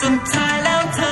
สุดท้ายแล้วเธอ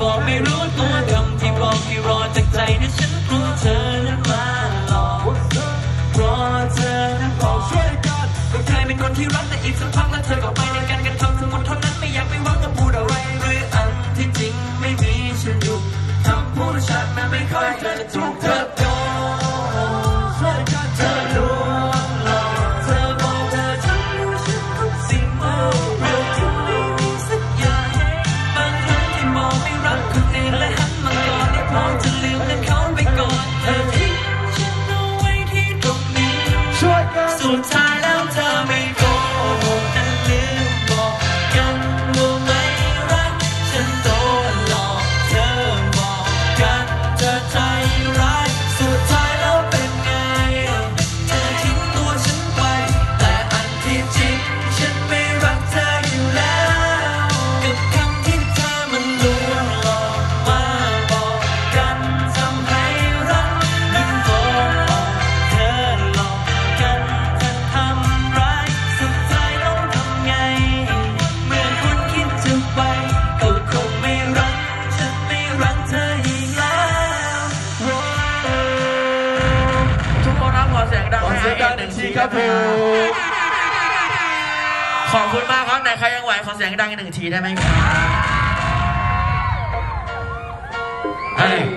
บอกไม่รู้ตัวคำที่บอกที่รอจากใจนั้นฉันรู้เธอนั้นมาหลอกรอเธอนั้นบอกช่วยกันใครเป็นคนที่รักแต่อีกสักพักแล้วเธอก็ไปในการกระทำทั้งหมดเท่านั้นไม่อยากไปวังกับพูดอะไรหรืออันที่จริงไม่มีฉันอยู่คำพูดฉันนั้นไม่ค่อยจะถูกเธอ ยวกันเขาไปกดเธอทิ้งฉันเอาไว้ที่ตรงนี้ส่วนชาย ชีครับผมขอบคุณมากครับไหนใครยังไหวขอเสียงดังอีกหนึ่งทีได้ไหมครับ